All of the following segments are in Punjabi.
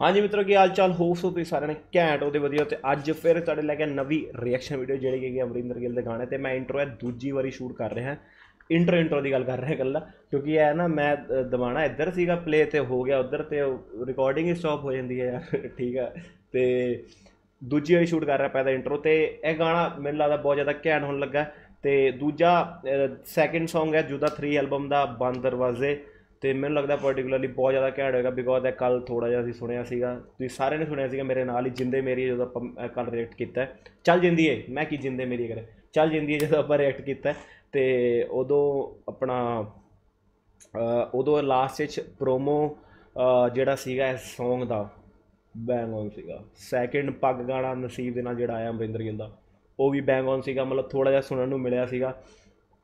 ਹਾਂਜੀ ਮਿੱਤਰੋ ਕੀ ਹਾਲ ਚਾਲ? ਹੋ ਸੋ ਤੁਸੀਂ ਸਾਰਿਆਂ ਨੇ ਘੈਂਟ ਉਹਦੇ ਵਧੀਆ ਤੇ ਅੱਜ ਫਿਰ ਤੁਹਾਡੇ ਲੈ ਕੇ ਨਵੀਂ ਰਿਐਕਸ਼ਨ ਵੀਡੀਓ ਜਿਹੜੀ ਕਿ ਹੈ ਅਮਰਿੰਦਰ ਗਿੱਲ ਦੇ ਗਾਣੇ ਤੇ ਮੈਂ ਇੰਟਰੋ ਹੈ ਦੂਜੀ ਵਾਰੀ ਸ਼ੂਟ ਕਰ ਰਿਹਾ। ਇੰਟਰੋ ਇੰਟਰੋ ਦੀ ਗੱਲ ਕਰ ਰਿਹਾ ਗੱਲਾਂ ਕਿਉਂਕਿ ਇਹ ਨਾ ਮੈਂ ਅ, ਦਬਾਣਾ ਇੱਧਰ ਸੀਗਾ ਪਲੇ ਤੇ ਹੋ ਗਿਆ ਉੱਧਰ ਤੇ ਰਿਕਾਰਡਿੰਗ ਹੀ ਸਟਾਪ ਹੋ ਜਾਂਦੀ ਹੈ ਯਾਰ ਠੀਕ ਆ। ਤੇ ਦੂਜੀ ਵਾਰੀ ਸ਼ੂਟ ਕਰ ਰਿਹਾ ਪਿਆ ਇੰਟਰੋ ਤੇ ਇਹ ਗਾਣਾ ਮੈਨੂੰ ਲੱਗਦਾ ਬਹੁਤ ਜ਼ਿਆਦਾ ਘੈਂਟ ਹੋਣ ਲੱਗਾ। ਤੇ ਦੂਜਾ ਸੈਕਿੰਡ Song ਹੈ ਜੁਦਾ 3 ਐਲਬਮ ਦਾ ਬੰਦ ਦਰਵਾਜ਼ੇ। ਅਤੇ ਮੈਨੂੰ ਲੱਗਦਾ ਪਾਰਟਿਕੂਲਰਲੀ ਬਹੁਤ ਜ਼ਿਆਦਾ ਘੈਂਟ ਹੋਏਗਾ ਬਿਕੋਜ਼ ਇਹ ਕੱਲ ਥੋੜ੍ਹਾ ਜਿਹਾ ਅਸੀਂ ਸੁਣਿਆ ਸੀਗਾ ਤੁਸੀਂ ਸਾਰਿਆਂ ਨੇ ਸੁਣਿਆ ਸੀਗਾ ਮੇਰੇ ਨਾਲ ਹੀ ਜਿੰਦੇ ਮੇਰੀ ਜਦੋਂ ਆਪਾਂ ਕੱਲ ਰਿਐਕਟ ਕੀਤਾ ਚੱਲ ਜਿੰਦੀ ਏ ਮੈਂ ਕੀ ਜਿੰਦੇ ਮੇਰੀ ਕਰੇ? ਚੱਲ ਜਿੰਦੀ ਏ ਜਦੋਂ ਆਪਾਂ ਰਿਐਕਟ ਕੀਤਾ ਹੈ, ਤੇ ਉਦੋਂ ਆਪਣਾ ਉਦੋਂ ਲਾਸਟ ਵਿੱਚ ਪ੍ਰੋਮੋ ਜਿਹੜਾ ਸੀਗਾ ਇਸ Song ਦਾ ਬੈਂਗ ਔਨ ਸੀਗਾ। ਸੈਕਿੰਡ ਪੱਗ ਗਾਣਾ ਨਸੀਬ ਦੇ ਨਾਲ ਜਿਹੜਾ ਆਇਆ ਅਮਰਿੰਦਰ ਗਿੱਲ ਦਾ ਉਹ ਵੀ ਬੈਂਗ ਔਨ ਸੀਗਾ ਮਤਲਬ ਥੋੜਾ ਜਿਹਾ ਸੁਣਨ ਨੂੰ ਮਿਲਿਆ ਸੀਗਾ।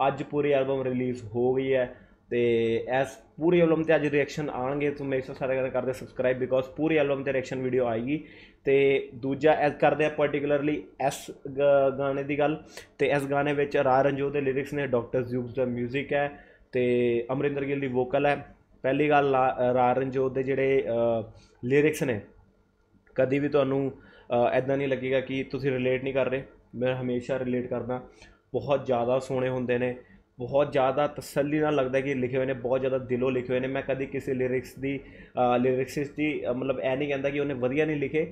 ਅੱਜ ਪੂਰੀ ਐਲਬਮ ਰਿਲੀਜ਼ ਹੋ ਗਈ ਹੈ। ਤੇ ਐਸ ਪੂਰੀ ਐਲਬਮ ਤੇ ਅੱਜ ਰਿਐਕਸ਼ਨ ਆਣਗੇ ਤੁਸੀਂ ਮੇਰੇ ਸ਼ੋਰ ਸਾਰੇ ਕਰਦੇ ਸਬਸਕ੍ਰਾਈਬ ਬਿਕੋਜ਼ ਪੂਰੀ ਐਲਬਮ ਤੇ ਰਿਐਕਸ਼ਨ ਵੀਡੀਓ ਆਏਗੀ। ਤੇ ਦੂਜਾ ਐਸ ਕਰਦੇ ਆ ਪਾਰਟਿਕੂਲਰਲੀ ਇਸ ਗ- ਗਾਣੇ ਦੀ ਗੱਲ, ਤੇ ਇਸ ਗਾਣੇ ਵਿੱਚ ਰਾ ਰੰਜੋਤ ਦੇ ਲਿਰਿਕਸ ਨੇ ਡਾਕਟਰ ਜ਼ੂਕਸ ਦਾ 뮤직 ਹੈ, ਤੇ ਅਮਰਿੰਦਰ ਗਿੱਲ ਦੀ ਵੋਕਲ ਹੈ। ਪਹਿਲੀ ਗੱਲ ਲਾ- ਰਾ ਰੰਜੋਤ ਦੇ ਜਿਹੜੇ ਲਿਰਿਕਸ ਨੇ, ਕਦੀ ਵੀ ਤੁਹਾਨੂੰ ਐਦਾਂ ਨਹੀਂ ਲੱਗੇਗਾ ਕਿ ਤੁਸੀਂ ਰਿਲੇਟ ਨਹੀਂ ਕਰ ਰਹੇ। ਮੈਂ ਹਮੇਸ਼ਾ ਰਿਲੇਟ ਕਰਦਾ। ਬਹੁਤ ਜ਼ਿਆਦਾ ਸੋਹਣੇ ਹੁੰਦੇ ਨੇ। ਬਹੁਤ ਜ਼ਿਆਦਾ ਤਸੱਲੀ ਨਾਲ ਲੱਗਦਾ ਕਿ ਲਿਖੇ ਹੋਏ ਨੇ, ਬਹੁਤ ਜ਼ਿਆਦਾ ਦਿਲੋਂ ਲਿਖੇ ਹੋਏ ਨੇ। ਮੈਂ ਕਦੀ ਕਿਸੇ ਲਿਰਿਕਸ ਦੀ ਲਿਰਿਕਸਿਸ ਦੀ ਮਤਲਬ ਐ ਨਹੀਂ ਕਹਿੰਦਾ ਕਿ ਉਹਨੇ ਵਧੀਆ ਨਹੀਂ ਲਿਖੇ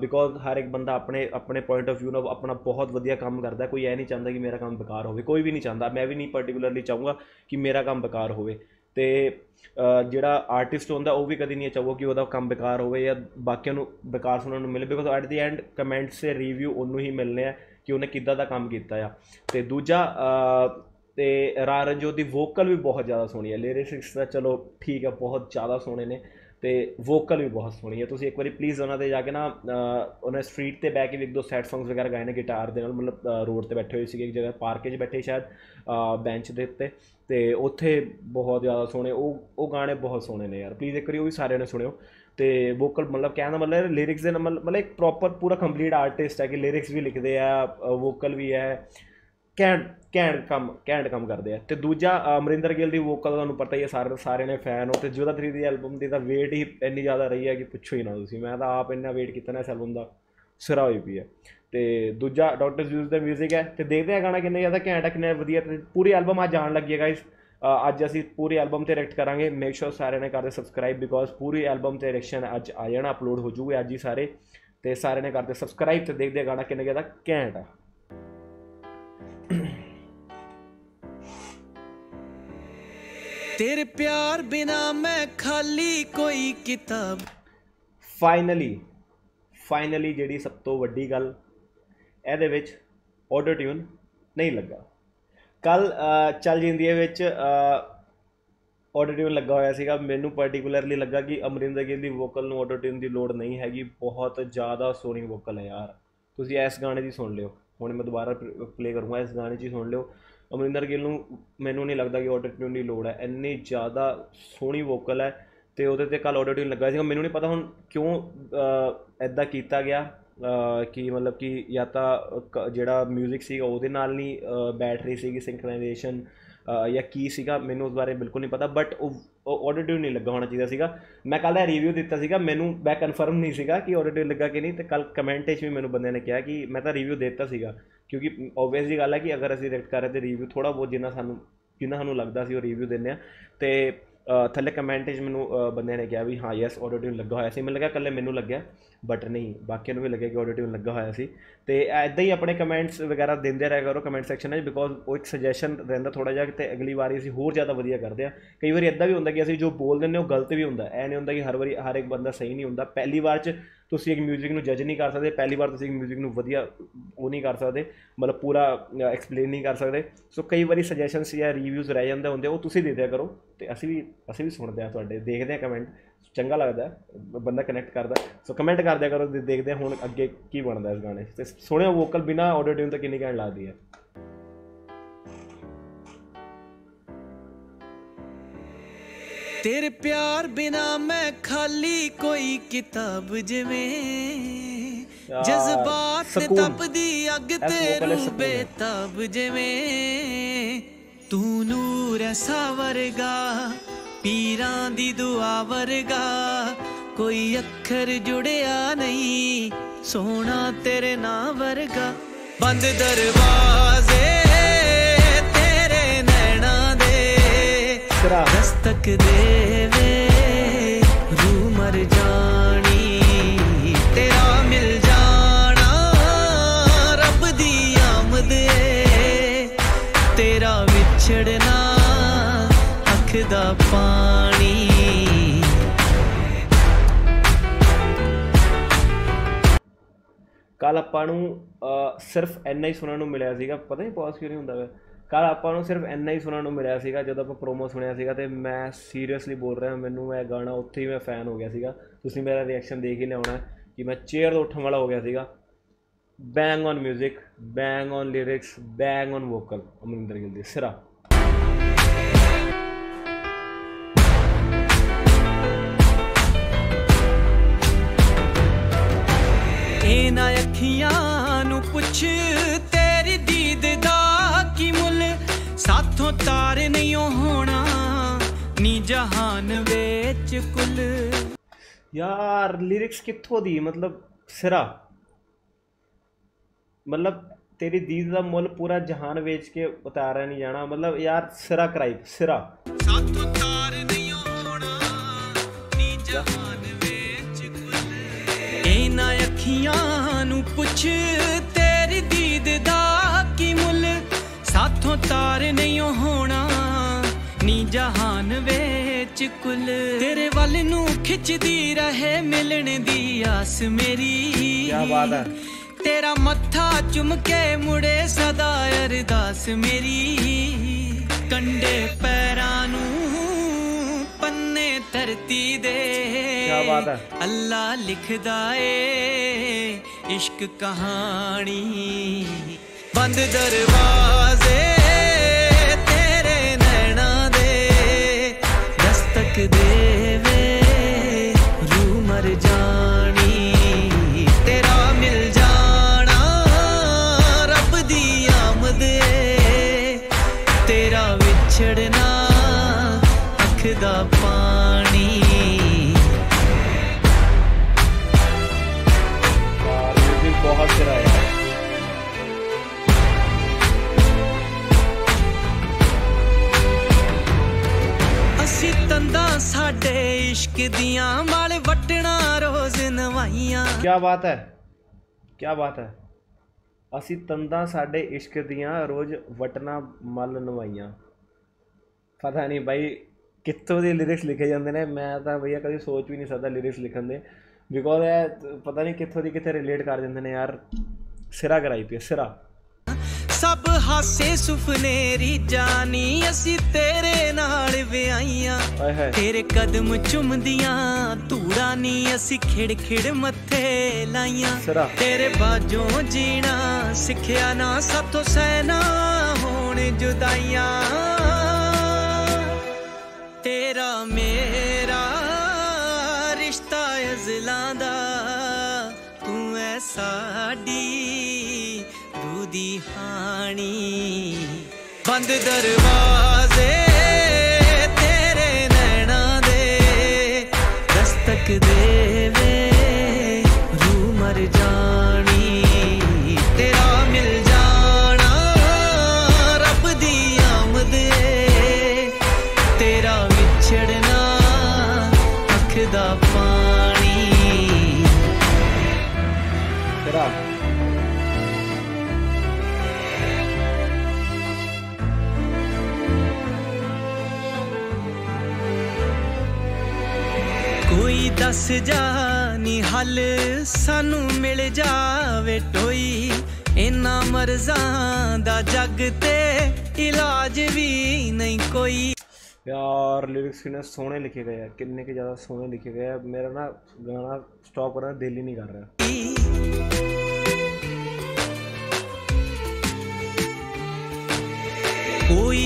ਬਿਕੋਜ਼ ਹਰ ਇੱਕ ਬੰਦਾ ਆਪਣੇ ਆਪਣੇ ਪੁਆਇੰਟ ਆਫ View ਨਾਲ ਆਪਣਾ ਬਹੁਤ ਵਧੀਆ ਕੰਮ ਕਰਦਾ ਕੋਈ ਐ ਨਹੀਂ ਚਾਹੁੰਦਾ ਕਿ ਮੇਰਾ ਕੰਮ ਬੇਕਾਰ ਹੋਵੇ। ਕੋਈ ਵੀ ਨਹੀਂ ਚਾਹੁੰਦਾ। ਮੈਂ ਵੀ ਨਹੀਂ ਪਾਰਟਿਕੂਲਰਲੀ ਚਾਹੂੰਗਾ ਕਿ ਮੇਰਾ ਕੰਮ ਬੇਕਾਰ ਹੋਵੇ। ਤੇ ਜਿਹੜਾ ਆਰਟਿਸਟ ਹੁੰਦਾ, ਉਹ ਵੀ ਕਦੀ ਨਹੀਂ ਚਾਹੂਗਾ ਕਿ ਉਹਦਾ ਕੰਮ ਬੇਕਾਰ ਹੋਵੇ ਜਾਂ ਬਾਕੀਆਂ ਨੂੰ ਬੇਕਾਰ ਸੁਣਨ ਨੂੰ ਮਿਲੇ। Because at the end comments ਤੇ ਰਿਵਿਊ ਉਹਨੂੰ ਹੀ ਮਿਲਨੇ ਆ ਕਿ ਉਹਨੇ ਕਿੱਦਾਂ ਦਾ ਕੰਮ ਕੀਤਾ ਆ। ਤੇ ਦੂਜਾ ਤੇ ਰਾ ਰੰਜੋਤ ਦੀ ਵੋਕਲ ਵੀ ਬਹੁਤ ਜ਼ਿਆਦਾ ਸੋਹਣੀ ਹੈ। ਲਿਰਿਕਸ ਤਾਂ ਚਲੋ ਠੀਕ ਹੈ ਬਹੁਤ ਜ਼ਿਆਦਾ ਸੋਹਣੇ ਨੇ ਤੇ ਵੋਕਲ ਵੀ ਬਹੁਤ ਸੋਹਣੀ ਹੈ। ਤੁਸੀਂ ਇੱਕ ਵਾਰੀ ਪਲੀਜ਼ ਉਹਨਾਂ ਤੇ ਜਾ ਕੇ ਨਾ ਅ, ਉਹਨੇ ਸਟਰੀਟ ਤੇ ਬੈ ਕੇ ਵੀ ਇੱਕ ਦੋ ਸੈਡ ਸੌਂਗਸ ਵਗੈਰਾ ਗਾਏ ਨੇ ਗਿਟਾਰ ਦੇ ਨਾਲ। ਮਤਲਬ ਰੋਡ ਤੇ ਬੈਠੇ ਹੋਏ ਸੀਗੇ ਇੱਕ ਜਗ੍ਹਾ ਪਾਰਕ 'ਚ ਬੈਠੇ ਸ਼ਾਇਦ ਬੈਂਚ ਦੇ ਉੱਤੇ। ਤੇ ਉੱਥੇ ਬਹੁਤ ਜ਼ਿਆਦਾ ਸੋਹਣੇ ਉਹ ਉਹ ਗਾਣੇ ਬਹੁਤ ਸੋਹਣੇ ਨੇ ਯਾਰ। ਪਲੀਜ਼ ਇੱਕ ਵਾਰੀ ਉਹ ਵੀ ਸਾਰਿਆਂ ਨੇ ਸੁਣਿਓ। ਤੇ ਵੋਕਲ ਮਤਲਬ ਕਹਿਣ ਦਾ ਮਤਲਬ ਲਿਰਿਕਸ ਦੇ ਨਾਲ ਮਤਲਬ ਮਤਲਬ ਇੱਕ ਪ੍ਰੋਪਰ ਪੂਰਾ ਕੰਪਲੀਟ ਆਰਟਿਸਟ ਹੈ ਕਿ ਲਿਰਿਕਸ ਵੀ ਲਿਖਦੇ ਆ ਵੋਕਲ ਵੀ ਹੈ। ਘੈਂਟ ਘੈਂਟ ਕੰਮ ਘੈਂਟ ਕੰਮ ਕਰਦੇ ਆ। ਤੇ ਦੂਜਾ ਅਮਰਿੰਦਰ ਗਿੱਲ ਦੀ ਵੋਕਲ ਤੁਹਾਨੂੰ ਪਤਾ ਹੀ ਹੈ ਸਾਰੇ, ਸਾਰਿਆਂ ਨੇ ਫੈਨ ਹੋ। ਤੇ ਜੋਦਾ 3 ਦੀ ਐਲਬਮ ਦੀ ਤਾਂ ਵੇਟ ਹੀ ਇੰਨੀ ਜ਼ਿਆਦਾ ਰਹੀ ਹੈ ਕਿ ਪੁੱਛੋ ਹੀ ਨਾ ਤੁਸੀਂ। ਮੈਂ ਤਾਂ ਆਪ ਇੰਨਾ ਵੇਟ ਕੀਤਾ ਨਾ ਇਸ ਐਲਬਮ ਦਾ, ਸਿਰਾ ਹੋਈ ਪਈ ਹੈ ਤੇ ਦੂਜਾ ਡਾਕਟਰ ਜ਼ੂਸ ਦਾ 뮤직 ਹੈ। ਤੇ ਦੇਖਦੇ ਆ ਗਾਣਾ ਕਿੰਨੇ ਜ਼ਿਆਦਾ ਘੈਂਟ ਹੈ ਕਿੰਨੇ ਵਧੀਆ। ਤੇ ਪੂਰੀ ਐਲਬਮ ਅੱਜ ਆਉਣ ਲੱਗੀ ਹੈ ਗਾਇਸ ਅੱਜ ਅਸੀਂ ਪੂਰੀ ਐਲਬਮ ਤੇ ਰਿਐਕਟ ਕਰਾਂਗੇ। ਮੇਕ ਸ਼ੋਰ ਸਾਰਿਆਂ ਨੇ ਕਰਦੇ ਸਬਸਕ੍ਰਾਈਬ ਬਿਕੋਜ਼ ਪੂਰੀ ਐਲਬਮ ਤੇ ਰਿਐਕਸ਼ਨ ਅੱਜ ਆ ਜਾਣਾ ਅਪਲੋਡ ਹੋ ਜੂਗੇ ਅੱਜ ਹੀ ਸਾਰੇ। ਤੇ ਸਾਰਿਆਂ ਨੇ ਕਰਦੇ ਸਬਸਕ੍ਰਾਈਬ ਤੇ ਦੇਖਦੇ ਆ ਗਾਣਾ ਕਿੰਨੇ ਜ਼ਿਆਦਾ ਘੈਂਟ ਆ। ਤੇਰੇ ਪਿਆਰ ਬਿਨਾ ਮੈਂ ਖਾਲੀ ਕੋਈ ਕਿਤਾਬ। ਫਾਈਨਲੀ ਫਾਈਨਲੀ ਜਿਹੜੀ ਸਭ ਤੋਂ ਵੱਡੀ ਗੱਲ, ਇਹਦੇ ਵਿੱਚ ਆਟੋ ਟਿਊਨ ਨਹੀਂ ਲੱਗਾ। ਕੱਲ ਚੱਲ ਜਿੰਦੀ ਦੇ ਵਿੱਚ ਆਟੋ ਟਿਊਨ ਲੱਗਾ ਹੋਇਆ ਸੀਗਾ। ਮੈਨੂੰ ਪਾਰਟਿਕੂਲਰਲੀ ਲੱਗਾ ਕਿ ਅਮਰਿੰਦਰ ਗਿੱਲ ਦੀ ਵੋਕਲ ਨੂੰ ਆਟੋ ਟਿਊਨ ਦੀ ਲੋੜ ਨਹੀਂ ਹੈਗੀ। ਬਹੁਤ ਜ਼ਿਆਦਾ ਸੋਹਣੀ ਵੋਕਲ ਹੈ ਯਾਰ। ਤੁਸੀਂ ਇਸ ਗਾਣੇ ਦੀ ਸੁਣ ਲਿਓ। ਹੁਣ ਮੈਂ ਦੁਬਾਰਾ ਪਲੇ ਕਰੂੰਗਾ ਇਸ ਗਾਣੇ 'ਚ ਹੀ ਸੁਣ ਲਿਓ। ਅਮਰਿੰਦਰ ਗਿੱਲ ਨੂੰ ਮੈਨੂੰ ਨਹੀਂ ਲੱਗਦਾ ਕਿ ਆਟੋ ਟਿਊਨ ਦੀ ਲੋੜ ਹੈ। ਇੰਨੀ ਜ਼ਿਆਦਾ ਸੋਹਣੀ ਵੋਕਲ ਹੈ ਤੇ ਉਹਦੇ ਤੇ ਕੱਲ ਆਟੋ ਟਿਊਨ ਲੱਗਾ ਸੀਗਾ। ਮੈਨੂੰ ਨਹੀਂ ਪਤਾ ਹੁਣ ਕਿਉਂ ਐਦਾਂ ਕੀਤਾ ਗਿਆ ਕਿ ਮਤਲਬ ਕਿ ਜਾਂ ਤਾਂ ਕ- ਜਿਹੜਾ 뮤직 ਸੀਗਾ ਉਹਦੇ ਨਾਲ ਨਹੀਂ ਬੈਟਰੀ ਸੀਗੀ ਸਿੰਕਰਨਾਈਜੇਸ਼ਨ ਜਾਂ ਕੀ ਸੀਗਾ ਮੈਨੂੰ ਉਸ ਬਾਰੇ ਬਿਲਕੁਲ ਨਹੀਂ ਪਤਾ ਬਟ ਉਹ ਆਟੋ ਟਿਊਨ ਨਹੀਂ ਲੱਗਾ ਹੋਣਾ ਚਾਹੀਦਾ ਸੀਗਾ। ਮੈਂ ਕੱਲ ਦਾ ਰਿਵਿਊ ਦਿੱਤਾ ਸੀਗਾ ਮੈਨੂੰ ਮੈਂ ਕਨਫਰਮ ਨਹੀਂ ਸੀਗਾ ਕਿ ਆਟੋ ਟਿਊਨ ਲੱਗਾ ਕਿ ਨਹੀਂ ਤੇ ਕੱਲ ਕਮੈਂਟ 'ਚ ਵੀ ਮੈਨੂੰ ਬੰਦਿਆਂ ਨੇ ਕਿਹਾ ਕਿ ਮੈਂ ਤਾਂ ਰਿਵਿਊ ਦਿੱਤਾ ਸੀਗਾ। ਕਿਉਂਕਿ ਓਬਵੀਅਸ ਦੀ ਗੱਲ ਹੈ ਕਿ ਅਗਰ ਅਸੀਂ ਰਿਐਕਟ ਕਰ ਰਹੇ ਤੇ ਰਿਵਿਊ ਥੋੜਾ ਬਹੁਤ ਜਿੰਨਾ ਸਾਨੂੰ ਜਿੰਨਾ ਸਾਨੂੰ ਲੱਗਦਾ ਸੀ ਉਹ ਰਿਵਿਊ ਦਿੰਦੇ ਆ। ਤੇ ਥੱਲੇ ਕਮੈਂਟ 'ਚ ਮੈਨੂੰ ਅ, ਬੰਦਿਆਂ ਨੇ ਕਿਹਾ ਵੀ ਹਾਂ ਯੈਸ ਆਟੋ ਟਿਊਨ ਲੱਗਾ ਹੋਇਆ ਸੀ। ਮੈਨੂੰ ਲੱਗਾ ਕੱਲੇ ਮੈਨੂੰ ਲੱਗਿਆ। ਬਟ ਨਹੀਂ ਬਾਕੀਆਂ ਨੂੰ ਵੀ ਲੱਗਿਆ ਕਿ ਆਟੋ ਟਿਊਨ ਲੱਗਾ ਹੋਇਆ ਸੀ ਤੇ ਐਦਾਂ ਹੀ ਆਪਣੇ ਕਮੈਂਟਸ ਵਗੈਰਾ ਦਿੰਦੇ ਰਹਿ ਕਰੋ ਕਮੈਂਟ ਸੈਕਸ਼ਨ ਵਿੱਚ ਬਿਕੋਜ਼ ਉਹ ਇੱਕ ਸੁਜੈਸ਼ਨ ਰਹਿੰਦਾ ਥੋੜਾ ਜਿਹਾ ਤੇ ਅਗਲੀ ਵਾਰੀ ਅਸੀਂ ਹੋਰ ਜ਼ਿਆਦਾ ਵਧੀਆ ਕਰਦੇ ਆ ਕਈ ਵਾਰੀ ਐਦਾਂ ਵੀ ਹੁੰਦਾ ਕਿ ਅਸੀਂ ਜੋ ਬੋਲ ਦਿੰਦੇ ਹਾਂ ਉਹ ਗਲਤ ਵੀ ਹੁੰਦਾ ਐ ਨਹੀਂ ਹੁੰਦਾ ਕਿ ਹਰ ਵਾਰੀ ਹਰ ਇੱਕ ਬੰਦਾ ਸਹੀ ਨਹੀਂ ਹੁੰਦਾ ਪਹਿਲੀ ਵਾਰ 'ਚ ਤੁਸੀਂ ਇੱਕ 뮤직 ਨੂੰ ਜੱਜ ਨਹੀਂ ਕਰ ਸਕਦੇ ਪਹਿਲੀ ਵਾਰ ਤੁਸੀਂ ਇੱਕ 뮤직 ਨੂੰ ਵਧੀਆ ਉਹ ਨਹੀਂ ਕਰ ਸਕਦੇ ਮਤਲਬ ਪੂਰਾ ਐਕਸਪਲੇਨ ਨਹੀਂ ਕਰ ਸਕਦੇ ਸੋ ਕਈ ਵਾਰੀ ਸੁਜੈਸ਼ਨਸ ਜਾਂ ਰਿਵਿਊਜ਼ ਰਹਿ ਜਾਂਦੇ ਹੁੰਦੇ ਉਹ ਤੁਸੀਂ ਦੇ ਦਿਆ ਕਰੋ ਤੇ ਅਸੀਂ ਵੀ ਅਸੀਂ ਵੀ ਸੁਣਦੇ ਆ ਤੁਹਾਡੇ ਦੇਖਦੇ ਆ ਕਮੈਂਟ ਚੰਗਾ ਲੱਗਦਾ ਬੰਦਾ ਕਨੈਕਟ ਕਰਦਾ ਸੋ ਕਮੈਂਟ ਕਰ ਦਿਆ ਕਰੋ ਦੇਖਦੇ ਹੁਣ ਅੱਗੇ ਕੀ ਬਣਦਾ ਇਸ ਗਾਣੇ। ਤੇ ਸੋਹਣੇ ਵੋਕਲ ਬਿਨਾ ਆਡੀਓ ਟਿਊਨ ਤਾਂ ਕਿੰਨੀ ਘੈਂਟ ਲੱਗਦੀ ਹੈ। ਤੇਰੇ ਪਿਆਰ ਬਿਨਾ ਮੈਂ ਖਾਲੀ ਕੋਈ ਕਿਤਾਬ ਜਿਵੇਂ ਜਜ਼ਬਾਤ ਤਪਦੀ ਅੱਗ ਤੇ ਰੂਹ ਬੇਤਾਬ ਜਿਵੇਂ ਤੂੰ ਨੂਰ ਐਸਾ ਵਰਗਾ ਪੀਰਾਂ ਦੀ ਦੁਆ ਵਰਗਾ ਕੋਈ ਅੱਖਰ ਜੁੜਿਆ ਨਹੀਂ ਸੋਹਣਾ ਤੇਰੇ ਨਾਂ ਵਰਗਾ। ਬੰਦ ਦਰਵਾਜ਼ੇ ਤੇਰੇ ਨੈਣਾ ਦੇ ਦਸਤਕ ਦੇਵੇ ਰੂ ਮਰ ਜਾਣੀ ਤੇਰਾ ਮਿਲ ਜਾਣਾ ਰੱਬ ਦੀ ਆਮਦ ਏ। ਤੇਰਾ ਵਿਛੜਨਾ ਅੱਖ ਦਾ ਪਾਣੀ। ਕੱਲ ਆਪਾਂ ਨੂੰ ਸਿਰਫ ਇੰਨਾ ਹੀ ਸੁਣਨ ਨੂੰ ਮਿਲਿਆ ਸੀਗਾ। ਪਤਾ ਨਹੀਂ ਪੌਜ਼ ਕਿਉਂ ਨਹੀਂ ਹੁੰਦਾ ਵਾ। ਕੱਲ ਆਪਾਂ ਨੂੰ ਸਿਰਫ ਇੰਨਾ ਹੀ ਸੁਣਨ ਨੂੰ ਮਿਲਿਆ ਸੀਗਾ, ਜਦੋਂ ਆਪਾਂ ਪ੍ਰੋਮੋ ਸੁਣਿਆ ਸੀਗਾ ਤੇ ਮੈਂ ਸੀਰੀਅਸਲੀ ਬੋਲ ਰਿਹਾ, ਮੈਨੂੰ ਇਹ ਗਾਣਾ ਉੱਥੇ ਹੀ ਮੈਂ ਫੈਨ ਹੋ ਗਿਆ ਸੀਗਾ। ਤੁਸੀਂ ਮੇਰਾ ਰਿਐਕਸ਼ਨ ਦੇਖ ਹੀ ਲਿਆਉਣਾ ਕਿ ਮੈਂ ਚੇਅਰ ਤੋਂ ਉੱਠਣ ਵਾਲਾ ਹੋ ਗਿਆ ਸੀਗਾ। Bang on 뮤직 bang on lyrics bang on vocal Amrinder Gill ਦੀ ਸਿਰਾ। ਅੱਖੀਆਂ ਨੂੰ ਪੁੱਛ ਤੇਰੀ ਦੀਦ ਦਾ ਕੀ ਮੁੱਲ? ਸਾਥੋਂ ਤਾਰ ਨਹੀਂ ਹੋਣਾ ਨੀ ਜਹਾਨ ਵਿੱਚ ਕੁੱਲ। ਯਾਰ ਲਿਰਿਕਸ ਕਿੱਥੋਂ ਦੀ? ਮਤਲਬ ਸਿਰਾ। ਮਤਲਬ ਤੇਰੀ ਦੀਦ ਦਾ ਮੁੱਲ ਪੂਰਾ ਜਹਾਨ ਵੇਚ ਕੇ ਉਤਾਰਿਆ ਨਹੀਂ ਜਾਣਾ। ਮਤਲਬ ਯਾਰ ਸਿਰਾ ਕਰਾਈ ਸਿਰਾ। ਸਾਥੋਂ ਪੁੱਛ ਤੇਰੀ ਦੀਦ ਦਾ ਕੀ ਮੁੱਲ? ਸਾਥੋਂ ਤਾਰ ਨਹੀਂ ਹੋਣਾ ਨੀ ਜਹਾਨ ਵਿੱਚ ਕੁੱਲ। ਤੇਰੇ ਵੱਲ ਨੂੰ ਖਿੱਚਦੀ ਰਹੇ ਮਿਲਣ ਦੀ ਆਸ ਮੇਰੀ। ਕੀ ਬਾਤ ਹੈ। ਤੇਰਾ ਮੱਥਾ ਚੁੰਮ ਕੇ ਮੁੜੇ ਸਦਾ ਅਰਦਾਸ ਮੇਰੀ। ਕੰਡੇ ਪੈਰਾਂ ਨੂੰ ਪੰਨੇ ਧਰਤੀ ਦੇ। ਕਿਆ ਬਾਤ ਹੈ। ਅੱਲਾ ਲਿਖਦਾ ਏ ਇਸ਼ਕ ਕਹਾਣੀ। ਬੰਦ ਦਰਵਾਜ਼ੇ ਦੀਆਂ ਮਾਲ ਵਟਣਾ ਰੋਜ਼ ਨਵਾਈਆਂ। ਕੀ ਬਾਤ ਹੈ ਕੀ ਬਾਤ ਹੈ। ਅਸੀਂ ਤੰਦਾਂ ਸਾਡੇ ਇਸ਼ਕ ਦੀਆਂ ਰੋਜ਼ ਵਟਣਾ ਮਲ ਨਵਾਈਆਂ। ਪਤਾ ਨਹੀਂ ਬਾਈ ਕਿੱਥੋਂ ਦੇ ਲਿਰਿਕਸ ਲਿਖੇ ਜਾਂਦੇ ਨੇ, ਮੈਂ ਤਾਂ ਭਈਆ ਕਦੀ ਸੋਚ ਵੀ ਨਹੀਂ ਸਕਦਾ ਲਿਰਿਕਸ ਲਿਖਣ ਦੇ। ਬਿਕੋਜ਼ ਇਹ ਪਤਾ ਨਹੀਂ ਕਿੱਥੋਂ ਦੀ ਕਿੱਥੇ ਰਿਲੇਟ ਕਰ ਜਾਂਦੇ ਨੇ ਯਾਰ। ਸਿਰਾ ਕਰਾਈ ਪਈ ਸਿਰਾ। ਸਭ ਹਾਸੇ ਸੁਪਨੇ ਰੀਜਾਨੀ ਅਸੀਂ ਤੇਰੇ ਨਾਲ ਹਾਏ ਤੇਰੇ ਕਦਮ ਚੁੰਮਦੀਆਂ ਧੂੜਾ ਨੀ ਅਸੀਂ ਖਿੜ ਖਿੜ ਮੱਥੇ ਲਾਈਆਂ। ਤੇਰੇ ਬਾਝੋਂ ਜੀਣਾ ਸਿੱਖਿਆ ਨਾ ਸਾਥੋਂ ਸਹਿਨਾ ਹੋਣ ਜੁਦਾਈਆਂ। ਤੇਰਾ ਮੇਰਾ ਰਿਸ਼ਤਾ ਅਜ਼ਲਾਂ ਦਾ ਤੂੰ ਐ ਸਾਡੀ ਦੀ ਹਾਣੀ। ਬੰਦ ਦਰਵਾਜ਼ੇ ਤੇਰੇ ਨੈਣਾ ਦੇ। ਦਸਤਕ ਦੇਵੇ ਰੂ ਮਰ ਜਾ ਕੋਈ ਦੱਸ ਜਾ ਨੀ ਹੱਲ, ਸਾਨੂੰ ਮਿਲ ਜਾਵੇ ਟੋਈ। ਇਨਾ ਮਰਜ਼ਾਂ ਦਾ ਜੱਗ ਤੇ ਇਲਾਜ ਵੀ ਨਹੀਂ ਕੋਈ। ਯਾਰ ਲਿਰਿਕਸ ਕਿੰਨੇ ਸੋਹਣੇ ਲਿਖੇ ਗਏ ਆ, ਕਿੰਨੇ ਕਿ ਜ਼ਿਆਦਾ ਸੋਹਣੇ ਲਿਖੇ ਗਏ ਆ। ਮੇਰਾ ਨਾ ਗਾਣਾ ਸਟਾਪ ਕਰਨ ਦਿਲ ਹੀ ਨਹੀਂ ਕਰ ਰਿਹਾ।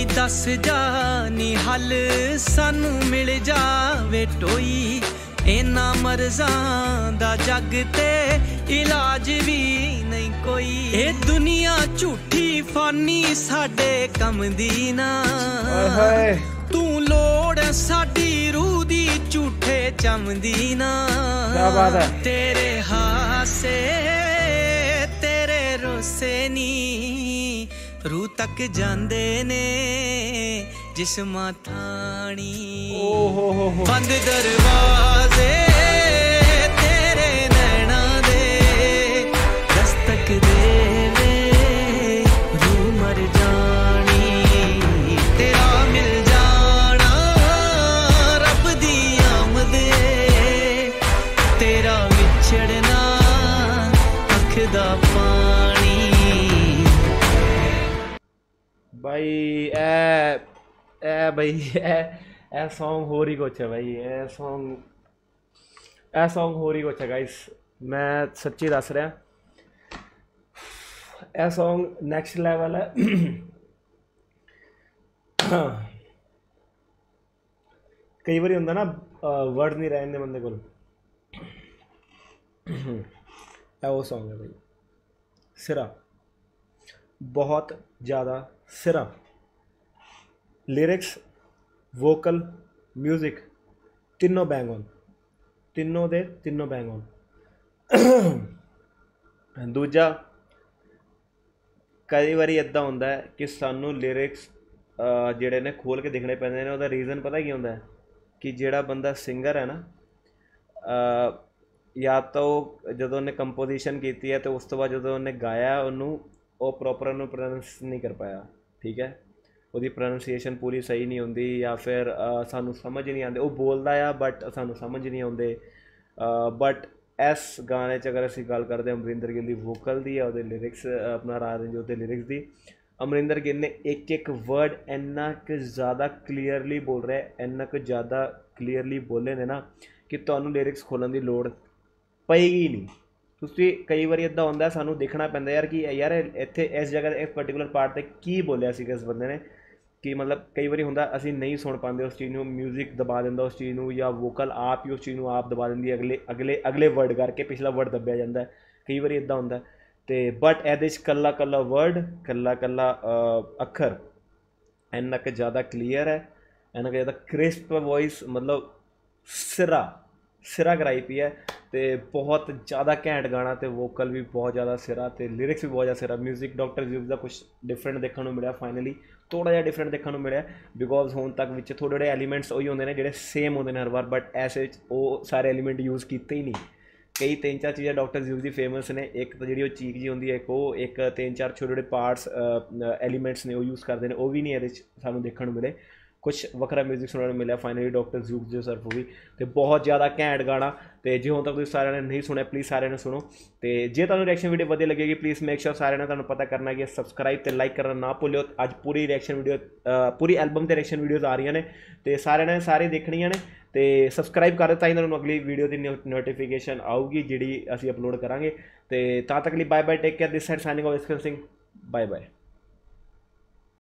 ਕੋਈ ਦੱਸ ਜਾ ਨੀ ਹੱਲ ਸਾਨੂੰ ਮਿਲ ਜਾਵੇ ਟੋਈ। ਇਨਾ ਮਰਜ਼ਾਂ ਦਾ ਜੱਗ ਤੇ ਇਲਾਜ ਵੀ ਨਹੀਂ ਕੋਈ। ਇਹ ਦੁਨੀਆ ਝੂਠੀ ਫਾਨੀ ਸਾਡੇ ਕੰਮ ਦੀ ਨਾ। ਤੂੰ ਲੋੜ ਸਾਡੀ ਰੂਹ ਦੀ ਝੂਠੇ ਚਮਦੀ ਨਾ। ਕਿਆ ਬਾਤ ਹੈ। ਤੇਰੇ ਹਾਸੇ ਰੂਹ ਤੱਕ ਜਾਂਦੇ ਨੇ ਜਿਸਮਾਂ ਥਾਣੀ। ਓ ਹੋ ਹੋ ਹੋ। ਬੰਦ ਦਰਵਾਜ਼ੇ ਬਾਈ ਇਹ ਇਹ ਬਈ ਇਹ ਇਹ Song ਹੋਰ ਹੀ ਕੁਛ ਹੈ ਬਾਈ ਇਹ Song ਇਹ Song ਹੋਰ ਹੀ ਕੁਛ ਹੈ ਗਾਇਸ ਮੈਂ ਸੱਚੀ ਦੱਸ ਰਿਹਾ ਇਹ Song ਨੈਕਸਟ ਲੈਵਲ ਹੈ ਕਈ ਵਾਰੀ ਹੁੰਦਾ ਨਾ ਵਰਡ ਨਹੀਂ ਰਹਿੰਦੇ ਬੰਦੇ ਕੋਲ ਇਹ ਉਹ Song ਹੈ ਬਾਈ ਸਿਰਾ ਬਹੁਤ ਜ਼ਿਆਦਾ ਸਿਰਾ ਲਿਰਿਕਸ ਵੋਕਲ ਮਿਊਜ਼ਿਕ ਤਿੰਨੋਂ ਬੈਂਗ ਔਨ ਤਿੰਨੋਂ ਦੇ ਤਿੰਨੋਂ ਬੈਂਗ ਔਨ ਦੂਜਾ, ਕਈ ਵਾਰੀ ਇਦਾਂ ਹੁੰਦਾ ਹੈ ਕਿ ਸਾਨੂੰ ਲਿਰਿਕਸ ਜਿਹੜੇ ਨੇ ਖੋਲ ਕੇ ਦੇਖਣੇ ਪੈਂਦੇ ਨੇ, ਉਹਦਾ ਰੀਜ਼ਨ ਪਤਾ ਕੀ ਹੁੰਦਾ ਹੈ? ਕਿ ਜਿਹੜਾ ਬੰਦਾ ਸਿੰਗਰ ਹੈ ਨਾ ਜਾਂ ਤਾਂ ਉਹ ਜਦੋਂ ਉਹਨੇ ਕੰਪੋਜੀਸ਼ਨ ਕੀਤੀ ਹੈ ਤੇ ਉਸ ਤੋਂ ਬਾਅਦ ਜਦੋਂ ਉਹਨੇ ਗਾਇਆ, ਉਹਨੂੰ ਉਹ ਪ੍ਰੋਪਰ ਉਹਨੂੰ ਪ੍ਰੋਨਾਂਸ ਨਹੀਂ ਕਰ ਪਾਇਆ ਠੀਕ ਹੈ? ਉਹਦੀ ਪ੍ਰੋਨਾਂਸੀਏਸ਼ਨ ਪੂਰੀ ਸਹੀ ਨਹੀਂ ਹੁੰਦੀ ਜਾਂ ਫਿਰ ਸਾਨੂੰ ਸਮਝ ਨਹੀਂ ਆਉਂਦੇ। ਉਹ ਬੋਲਦਾ ਆ ਬਟ ਸਾਨੂੰ ਸਮਝ ਨਹੀਂ ਆਉਂਦੇ। ਬਟ ਇਸ ਗਾਣੇ 'ਚ ਅਗਰ ਅਸੀਂ ਗੱਲ ਕਰਦੇ ਹਾਂ ਅਮਰਿੰਦਰ ਗਿੱਲ ਦੀ ਵੋਕਲ ਦੀ ਆ ਉਹਦੇ ਲਿਰਿਕਸ ਆਪਣਾ ਰਾਜ ਰਣਜੋਤ ਦੇ ਲਿਰਿਕਸ ਦੀ ਅਮਰਿੰਦਰ ਗਿੱਲ ਨੇ ਇੱਕ ਇੱਕ ਵਰਡ ਇੰਨਾ ਕੁ ਜ਼ਿਆਦਾ ਕਲੀਅਰਲੀ ਬੋਲ ਰਿਹਾ ਹੈ, ਇੰਨਾ ਕੁ ਜ਼ਿਆਦਾ ਕਲੀਅਰਲੀ ਬੋਲੇ ਨੇ ਨਾ ਕਿ ਤੁਹਾਨੂੰ ਲਿਰਿਕਸ ਖੋਲਣ ਦੀ ਲੋੜ ਪਏਗੀ ਨਹੀਂ। ਤੁਸੀਂ ਕਈ ਵਾਰੀ ਇਦਾਂ ਹੁੰਦਾ, ਸਾਨੂੰ ਦੇਖਣਾ ਪੈਂਦਾ ਯਾਰ ਕਿ ਯਾਰ ਇੱਥੇ ਇਸ ਜਗ੍ਹਾ ਤੇ ਇਸ ਪਾਰਟਿਕੂਲਰ ਪਾਰਟ ਤੇ ਕੀ ਬੋਲਿਆ ਸੀਗਾ ਇਸ ਬੰਦੇ ਨੇ, ਕਿ ਮਤਲਬ ਕਈ ਵਾਰੀ ਹੁੰਦਾ ਅਸੀਂ ਨਹੀਂ ਸੁਣ ਪਾਉਂਦੇ ਉਸ ਚੀਜ਼ ਨੂੰ 뮤직 ਦਬਾ ਦਿੰਦਾ ਉਸ ਚੀਜ਼ ਨੂੰ ਜਾਂ ਵੋਕਲ ਆਪ ਹੀ ਉਸ ਚੀਜ਼ ਨੂੰ ਆਪ ਦਬਾ ਦਿੰਦੀ ਅਗਲੇ ਅਗਲੇ ਅਗਲੇ ਵਰਡ ਕਰਕੇ ਪਿਛਲਾ ਵਰਡ ਦੱਬਿਆ ਜਾਂਦਾ ਕਈ ਵਾਰੀ ਇਦਾਂ ਹੁੰਦਾ ਹੈ। ਤੇ ਬਟ ਇਹਦੇ 'ਚ ਕੱਲਾ ਕੱਲਾ ਵਰਡ ਕੱਲਾ ਕੱਲਾ ਅੱਖਰ, ਇੰਨਾ ਕੁ ਜ਼ਿਆਦਾ ਕਲੀਅਰ ਹੈ, ਇੰਨਾ ਕੁ ਜ਼ਿਆਦਾ ਕ੍ਰਿਸਪ ਵੌਇਸ ਮਤਲਬ ਸਿਰਾ ਸਿਰਾ ਕਰਾਈ ਪਈ ਹੈ ਤੇ ਬਹੁਤ ਜ਼ਿਆਦਾ ਘੈਂਟ ਗਾਣਾ ਤੇ ਵੋਕਲ ਵੀ ਬਹੁਤ ਜ਼ਿਆਦਾ ਸਿਰਾ ਤੇ ਲਿਰਿਕਸ ਵੀ ਬਹੁਤ ਜ਼ਿਆਦਾ ਸਿਰਾ। 뮤직 ਡਾਕਟਰ ਜ਼ੂਬ ਦਾ ਕੁਝ ਡਿਫਰੈਂਟ ਦੇਖਣ ਨੂੰ ਮਿਲਿਆ ਫਾਈਨਲੀ ਥੋੜਾ ਜਿਹਾ ਡਿਫਰੈਂਟ ਦੇਖਣ ਨੂੰ ਮਿਲਿਆ ਬਿਕੋਜ਼ ਹੁਣ ਤੱਕ ਵਿੱਚ ਥੋੜੇ ਥੋੜੇ ਐਲੀਮੈਂਟਸ ਉਹੀ ਹੁੰਦੇ ਨੇ ਜਿਹੜੇ ਸੇਮ ਹੁੰਦੇ ਨੇ ਹਰ ਵਾਰ ਬਟ ਐਸੇ ਵਿੱਚ ਉਹ ਸਾਰੇ ਐਲੀਮੈਂਟ ਯੂਜ਼ ਕੀਤੇ ਹੀ ਨਹੀਂ। ਕਈ ਤਿੰਨ ਚਾਰ ਚੀਜ਼ਾਂ ਡਾਕਟਰ ਜ਼ੂਬ ਦੀ ਫੇਮਸ ਨੇ। ਇੱਕ ਤਾਂ ਜਿਹੜੀ ਉਹ ਚੀਕ ਜੀ ਹੁੰਦੀ ਹੈ ਇੱਕ ਉਹ, ਇੱਕ ਤਿੰਨ ਚਾਰ ਛੋਟੇ ਛੋਟੇ ਪਾਰਟਸ ਐਲੀਮੈਂਟਸ ਨੇ ਉਹ ਯੂਜ਼ ਕਰਦੇ ਨੇ। ਉਹ ਵੀ ਨਹੀਂ ਇਹਦੇ 'ਚ ਸਾਨੂੰ ਦੇਖਣ ਨੂੰ ਮਿਲੇ। ਕੁਝ ਵੱਖਰਾ 뮤직 ਸੁਣਨ ਨੂੰ ਮਿਲਿਆ ਫਾਈਨਲੀ ਡਾਕਟਰ ਜ਼ੂਕ ਜੋ ਸਰਫ ਵੀ ਤੇ ਬਹੁਤ ਜ਼ਿਆਦਾ ਘੈਂਟ ਗਾਣਾ ਤੇ ਜੇ ਹੁਣ ਤੱਕ ਤੁਸੀਂ ਸਾਰਿਆਂ ਨੇ ਨਹੀਂ ਸੁਣਿਆ ਪਲੀਜ਼ ਸਾਰਿਆਂ ਨੇ ਸੁਣੋ ਤੇ ਜੇ ਤੁਹਾਨੂੰ ਰਿਐਕਸ਼ਨ ਵੀਡੀਓ ਵਧੀਆ ਲੱਗੇਗੀ ਪਲੀਜ਼ ਮੇਕ ਸ਼ੋਰ ਸਾਰਿਆਂ ਨੇ ਤੁਹਾਨੂੰ ਪਤਾ ਕਰਨਾ ਕਿ ਸਬਸਕ੍ਰਾਈਬ ਤੇ ਲਾਈਕ ਕਰਨਾ ਨਾ ਭੁੱਲਿਓ, ਅੱਜ ਪੂਰੀ ਰਿਐਕਸ਼ਨ ਵੀਡੀਓ ਪੂਰੀ ਐਲਬਮ ਤੇ ਰਿਐਕਸ਼ਨ ਵੀਡੀਓਜ਼ ਆ ਰਹੀਆਂ ਨੇ ਤੇ ਸਾਰਿਆਂ ਨੇ ਸਾਰੇ ਦੇਖਣੀਆਂ ਨੇ ਤੇ ਸਬਸਕ੍ਰਾਈਬ ਕਰ ਦਿੱਤਾ ਇਹਨਾਂ ਨੂੰ ਅਗਲੀ ਵੀਡੀਓ ਦੀ ਨੋਟੀਫਿਕੇਸ਼ਨ ਆਊਗੀ, ਜਿਹੜੀ ਅਸੀਂ ਅਪਲੋਡ ਕਰਾਂਗੇ ਤੇ ਤਾਂ ਤੱਕ ਲਈ bye bye take care this side signing off Isakson Singh bye bye